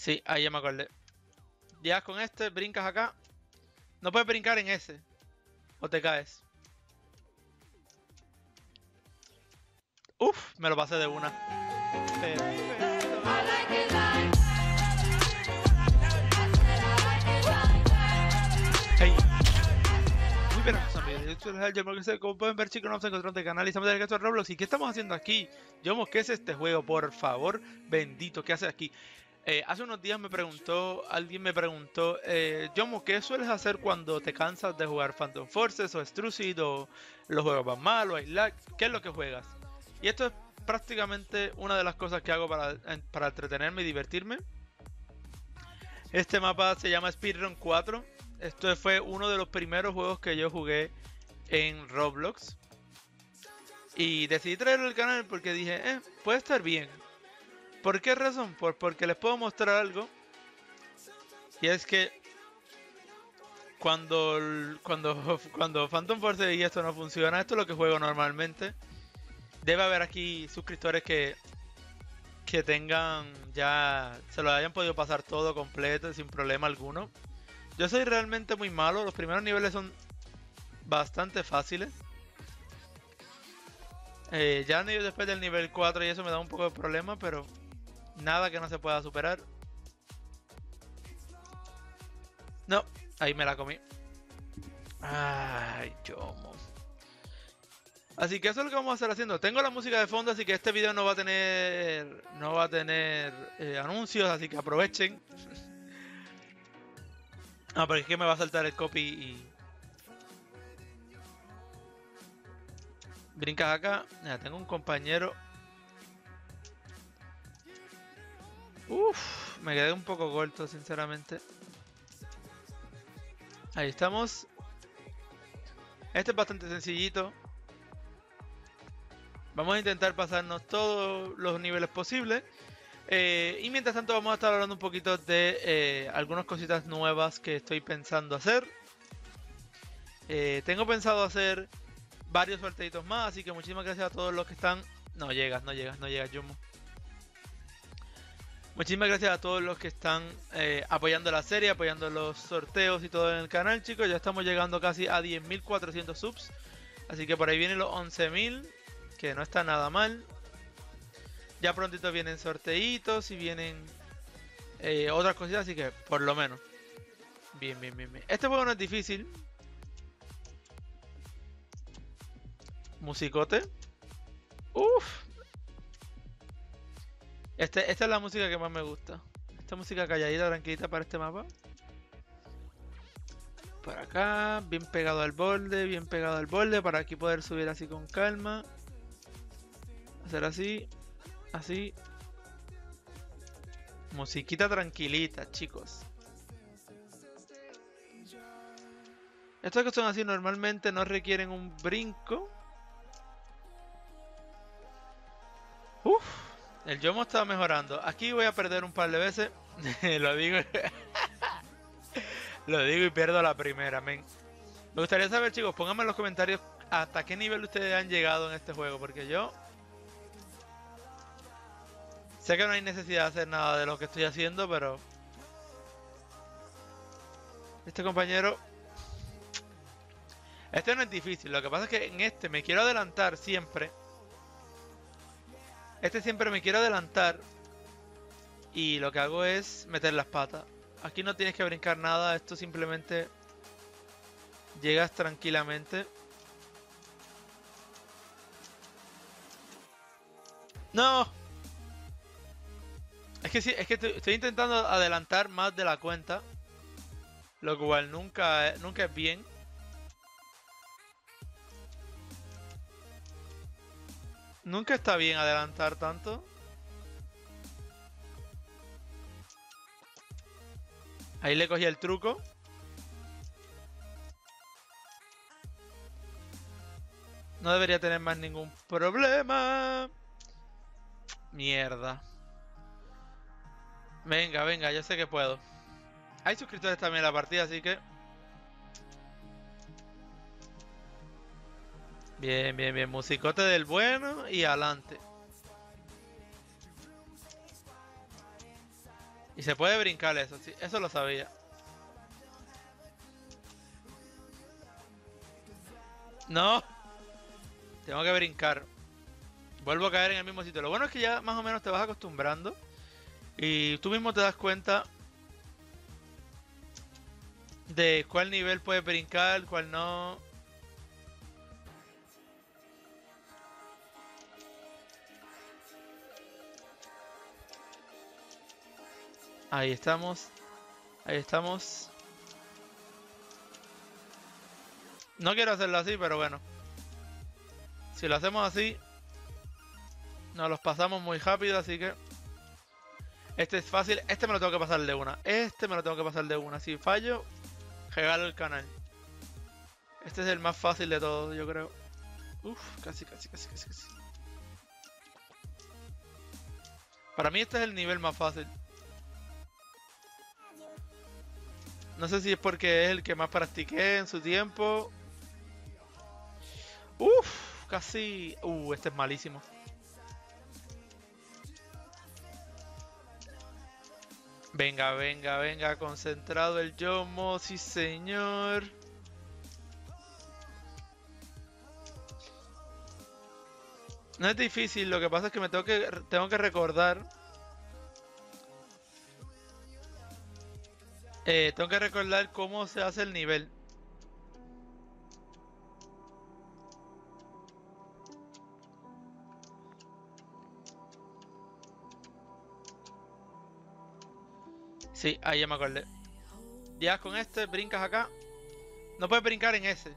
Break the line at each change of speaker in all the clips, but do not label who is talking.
Sí, ahí ya me acordé. Ya con este, brincas acá. No puedes brincar en ese. O te caes. Uf, me lo pasé de una. Yo como pueden ver chicos, nos encontramos en el canal y estamos en el de Roblox. ¿Y qué estamos haciendo aquí? Yomo, ¿qué es este juego? Por favor, bendito, ¿qué haces aquí? Eh, hace unos días me preguntó, alguien me preguntó, eh, Yomo, ¿qué sueles hacer cuando te cansas de jugar Phantom Forces o Strucid o los juegos van mal o lag? ¿Qué es lo que juegas? Y esto es prácticamente una de las cosas que hago para, para entretenerme y divertirme. Este mapa se llama Speedrun 4. Esto fue uno de los primeros juegos que yo jugué en Roblox. Y decidí traerlo al canal porque dije, eh, puede estar bien. ¿Por qué razón? Por, porque les puedo mostrar algo. Y es que cuando, cuando, cuando Phantom Force y esto no funciona, esto es lo que juego normalmente. Debe haber aquí suscriptores que, que tengan ya, se lo hayan podido pasar todo completo sin problema alguno. Yo soy realmente muy malo, los primeros niveles son bastante fáciles. Eh, ya después del nivel 4 y eso me da un poco de problema, pero nada que no se pueda superar. No, ahí me la comí. Ay, chomo. Así que eso es lo que vamos a estar haciendo. Tengo la música de fondo, así que este video no va a tener no va a tener eh, anuncios, así que aprovechen. Ah, porque es que me va a saltar el copy y brincas acá. Tengo un compañero. Uf, me quedé un poco corto, sinceramente. Ahí estamos. Este es bastante sencillito. Vamos a intentar pasarnos todos los niveles posibles. Eh, y mientras tanto vamos a estar hablando un poquito de eh, algunas cositas nuevas que estoy pensando hacer. Eh, tengo pensado hacer varios sorteitos más, así que muchísimas gracias a todos los que están... No llegas, no llegas, no llegas, Yumo. Muchísimas gracias a todos los que están eh, apoyando la serie, apoyando los sorteos y todo en el canal, chicos. Ya estamos llegando casi a 10.400 subs. Así que por ahí vienen los 11.000, que no está nada mal. Ya prontito vienen sorteitos y vienen eh, otras cositas, así que por lo menos. Bien, bien, bien, bien. Este juego no es difícil. Musicote. Uf. Este, esta es la música que más me gusta. Esta música calladita, tranquilita para este mapa. Por acá, bien pegado al borde, bien pegado al borde, para aquí poder subir así con calma. Hacer así, así. Musiquita tranquilita, chicos. Estos que son así normalmente no requieren un brinco. El Yomo está mejorando. Aquí voy a perder un par de veces. Lo digo. Lo digo y pierdo la primera, men. Me gustaría saber, chicos, pónganme en los comentarios hasta qué nivel ustedes han llegado en este juego, porque yo sé que no hay necesidad de hacer nada de lo que estoy haciendo, pero este compañero este no es difícil, lo que pasa es que en este me quiero adelantar siempre. Este siempre me quiero adelantar y lo que hago es meter las patas. Aquí no tienes que brincar nada, esto simplemente llegas tranquilamente. No. Es que sí, es que estoy, intentando adelantar más de la cuenta, lo cual nunca, nunca es bien. Nunca está bien adelantar tanto. Ahí le cogí el truco. No debería tener más ningún problema. Mierda. Venga, venga, yo sé que puedo. Hay suscriptores también en la partida, así que... Bien, bien, bien. Musicote del bueno y adelante. Y se puede brincar eso, sí, eso lo sabía. No. Tengo que brincar. Vuelvo a caer en el mismo sitio. Lo bueno es que ya más o menos te vas acostumbrando. Y tú mismo te das cuenta de cuál nivel puedes brincar, cuál no. Ahí estamos. Ahí estamos. No quiero hacerlo así, pero bueno. Si lo hacemos así, nos los pasamos muy rápido, así que... Este es fácil. Este me lo tengo que pasar de una. Este me lo tengo que pasar de una. Si fallo, regalo el canal. Este es el más fácil de todos, yo creo. Uf, casi, casi, casi, casi, casi. Para mí este es el nivel más fácil. No sé si es porque es el que más practiqué en su tiempo. Uf, casi... Uh, este es malísimo. Venga, venga, venga, concentrado el Yomo, sí señor. No es difícil, lo que pasa es que me tengo que, tengo que recordar. Eh, tengo que recordar cómo se hace el nivel. Sí, ahí ya me acordé. Ya con este, brincas acá. No puedes brincar en ese.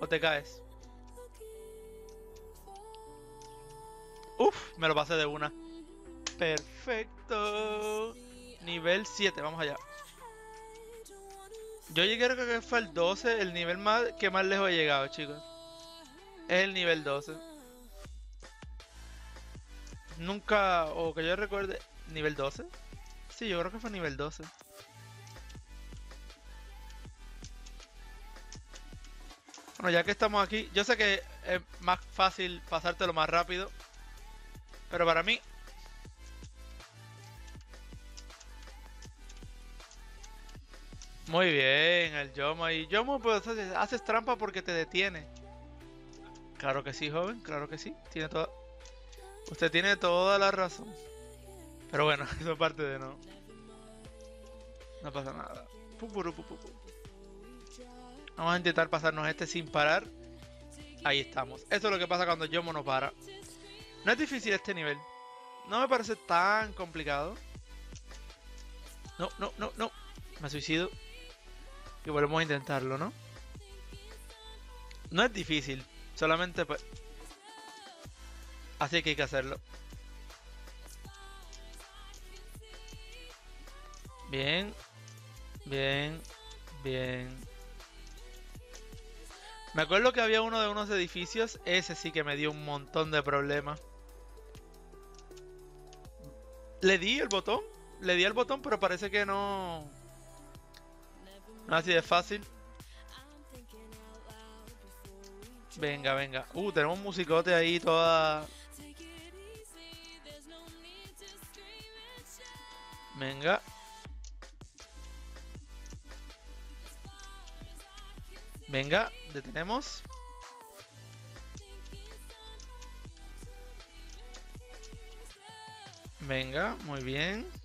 O te caes. Uf, me lo pasé de una. Perfecto. Nivel 7, vamos allá. Yo llegué creo que fue el 12, el nivel más que más lejos he llegado, chicos. Es el nivel 12. Nunca, o que yo recuerde, nivel 12. Sí, yo creo que fue nivel 12. Bueno, ya que estamos aquí, yo sé que es más fácil pasártelo más rápido. Pero para mí... Muy bien, el Yomo y Yomo, pues haces trampa porque te detiene. Claro que sí, joven, claro que sí. Tiene toda... Usted tiene toda la razón. Pero bueno, eso parte de no. No pasa nada. Vamos a intentar pasarnos este sin parar. Ahí estamos. Eso es lo que pasa cuando Yomo no para. No es difícil este nivel. No me parece tan complicado. No, no, no, no. Me suicido. Y volvemos a intentarlo, ¿no? No es difícil. Solamente pues... Así que hay que hacerlo. Bien. Bien. Bien. Me acuerdo que había uno de unos edificios. Ese sí que me dio un montón de problemas. Le di el botón. Le di el botón, pero parece que no... Así de fácil. Venga, venga. Uh, tenemos un musicote ahí toda... Venga. Venga, detenemos. Venga, muy bien.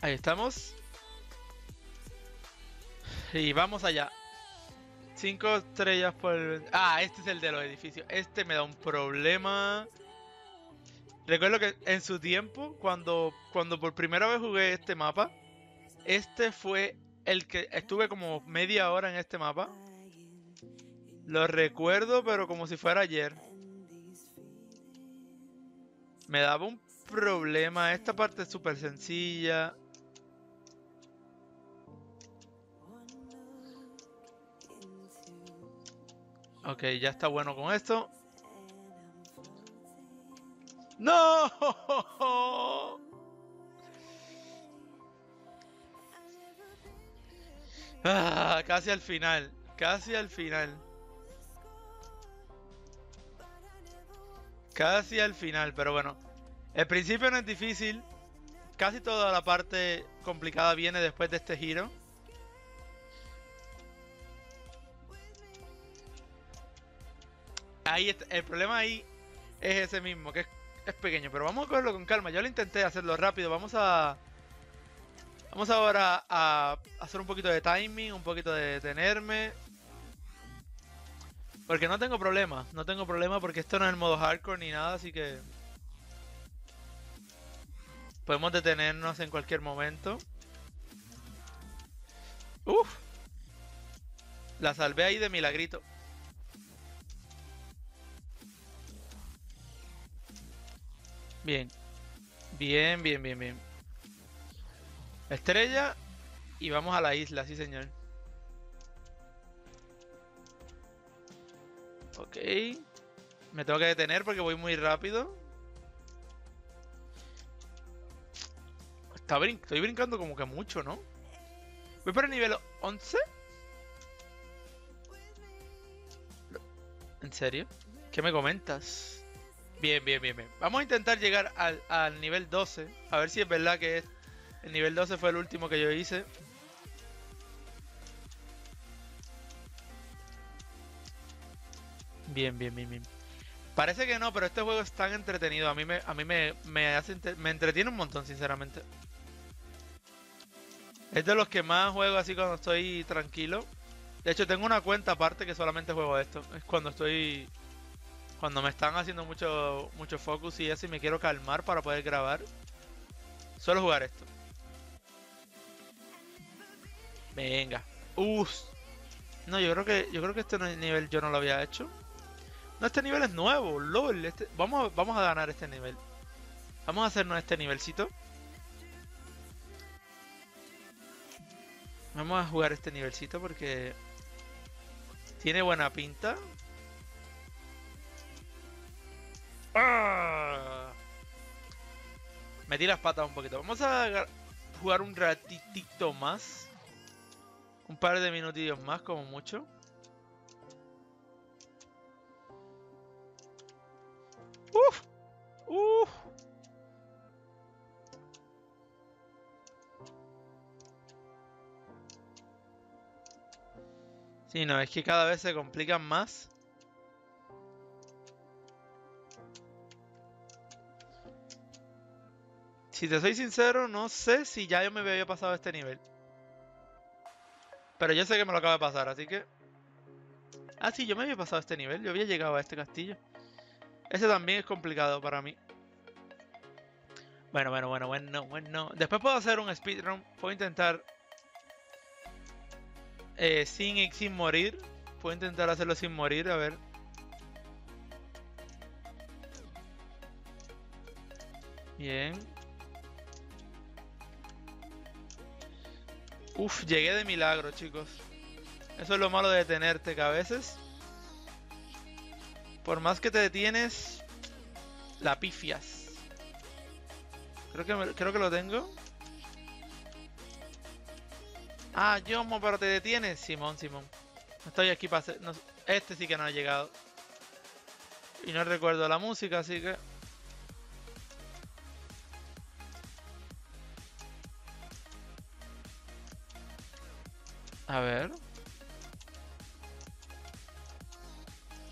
Ahí estamos. Y vamos allá. Cinco estrellas por el... Ah, este es el de los edificios. Este me da un problema. Recuerdo que en su tiempo, cuando, cuando por primera vez jugué este mapa, este fue el que estuve como media hora en este mapa. Lo recuerdo, pero como si fuera ayer. Me daba un problema. Esta parte es súper sencilla. Ok, ya está bueno con esto. ¡No! Ah, casi al final, casi al final. Casi al final, pero bueno. El principio no es difícil. Casi toda la parte complicada viene después de este giro. Ahí el problema ahí es ese mismo, que es, pequeño. Pero vamos a cogerlo con calma. Yo lo intenté hacerlo rápido. Vamos a... Vamos ahora a hacer un poquito de timing, un poquito de detenerme. Porque no tengo problema, no tengo problema porque esto no es el modo hardcore ni nada, así que... Podemos detenernos en cualquier momento. Uf. La salvé ahí de milagrito. Bien. Bien, bien, bien, bien. Estrella. Y vamos a la isla, sí señor. Ok. Me tengo que detener porque voy muy rápido. estoy brincando como que mucho, ¿no? Voy para el nivel 11. ¿En serio? ¿Qué me comentas? Bien, bien, bien, bien. Vamos a intentar llegar al, al nivel 12. A ver si es verdad que el nivel 12 fue el último que yo hice. Bien, bien, bien, bien. Parece que no, pero este juego es tan entretenido. A mí me, a mí me, me, hace, me entretiene un montón, sinceramente. Es de los que más juego así cuando estoy tranquilo. De hecho, tengo una cuenta aparte que solamente juego esto. Es cuando estoy... Cuando me están haciendo mucho, mucho focus y eso y me quiero calmar para poder grabar. Suelo jugar esto. Venga. Uf. No, yo creo que yo creo que este nivel yo no lo había hecho. No, este nivel es nuevo, lol. Este, vamos, vamos a ganar este nivel. Vamos a hacernos este nivelcito. Vamos a jugar este nivelcito porque tiene buena pinta. ¡Ah! Metí las patas un poquito. Vamos a jugar un ratitito más. Un par de minutillos más como mucho. Uf. Uf. Sí, no, es que cada vez se complican más. Si te soy sincero, no sé si ya yo me había pasado este nivel. Pero yo sé que me lo acaba de pasar, así que... Ah, sí, yo me había pasado este nivel. Yo había llegado a este castillo. Ese también es complicado para mí. Bueno, bueno, bueno, bueno, bueno. Después puedo hacer un speedrun. Puedo intentar eh, sin, sin morir. Puedo intentar hacerlo sin morir, a ver. Bien. Uf, llegué de milagro, chicos. Eso es lo malo de detenerte, que a veces... Por más que te detienes, la pifias. Creo que, creo que lo tengo. Ah, Yomo, pero te detienes. Simón, Simón. Estoy aquí para hacer... este sí que no ha llegado. Y no recuerdo la música, así que... A ver.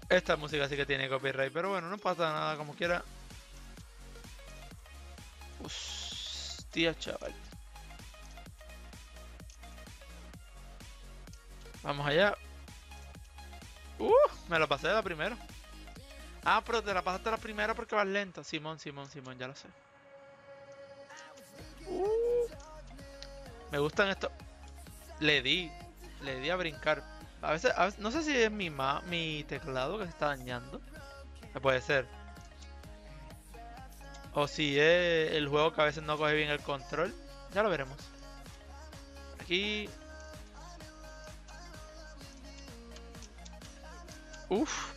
Esta música sí que tiene copyright, pero bueno, no pasa nada como quiera. Hostia, chaval. Vamos allá. Uh, me lo pasé de la primera. Ah, pero te la pasaste la primera porque vas lento. Simón, Simón, Simón, ya lo sé. Uh, me gustan estos. Le di. Le di a brincar. A veces, no sé si es mi, ma, mi teclado que se está dañando. Puede ser. O si es el juego que a veces no coge bien el control. Ya lo veremos. Aquí Uf.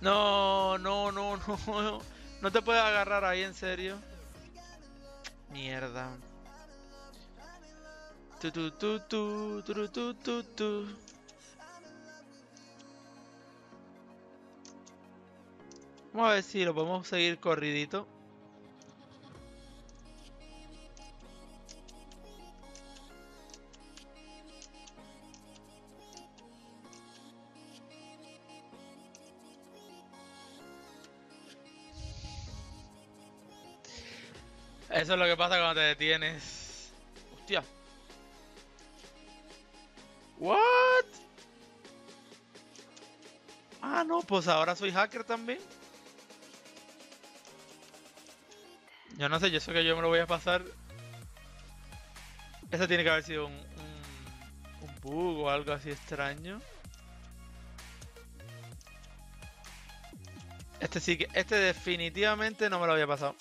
No, no, no, no. No te puedes agarrar ahí, en serio. Mierda. Tu, tu, tu, tu, tu, tu, tu, tu. Vamos a ver si lo podemos seguir corridito. Eso es lo que pasa cuando te detienes. Hostia. What? Ah, no, pues ahora soy hacker también. Yo no sé, yo sé que yo me lo voy a pasar. Ese tiene que haber sido un, un, un bug o algo así extraño. Este sí que, este definitivamente no me lo había pasado.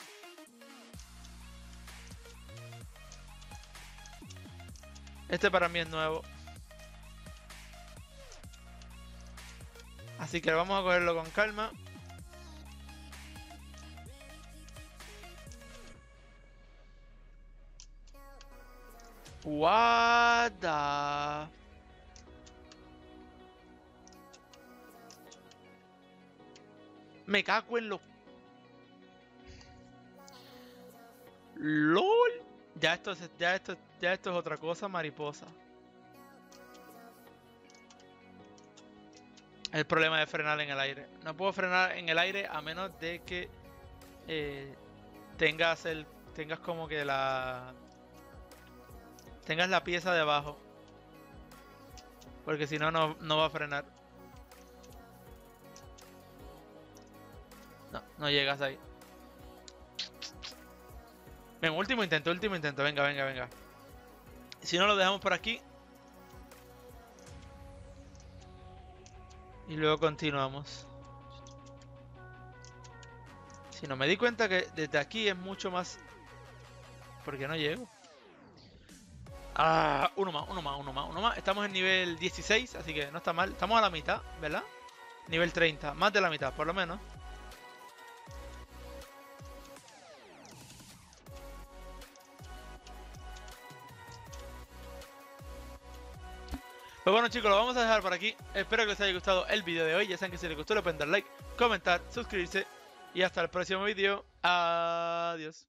Este para mí es nuevo. Así que vamos a cogerlo con calma. What. Me cago en lo... LOL. Ya esto, es, ya, esto, ya esto es otra cosa, mariposa. El problema de frenar en el aire. No puedo frenar en el aire a menos de que eh, tengas el tengas como que la tengas la pieza debajo. Porque si no, no va a frenar. No, no llegas ahí. Venga, último intento, último intento. Venga, venga, venga. Si no, lo dejamos por aquí. Y luego continuamos. Si no me di cuenta que desde aquí es mucho más... Porque no llego. Ah, uno más, uno más, uno más, uno más. Estamos en nivel 16, así que no está mal. Estamos a la mitad, ¿verdad? Nivel 30, más de la mitad, por lo menos. Pues bueno chicos, lo vamos a dejar por aquí. Espero que les haya gustado el vídeo de hoy. Ya saben que si les gustó le pueden dar like, comentar, suscribirse. Y hasta el próximo vídeo. Adiós.